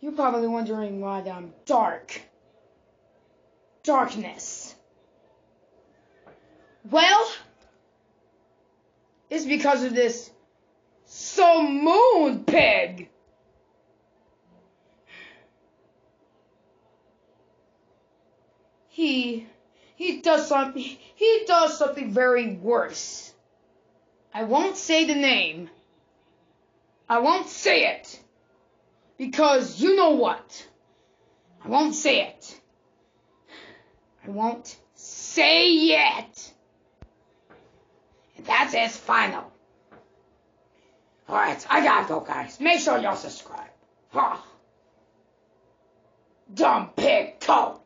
You're probably wondering why I'm dark. Darkness. Well, it's because of this so moon pig. He he does something he does something very worse. I won't say the name. I won't say it. Because you know what? I won't say it. I won't say it. And that's as final. Alright, I gotta go, guys. Make sure y'all subscribe. Huh. Dumb pig coat.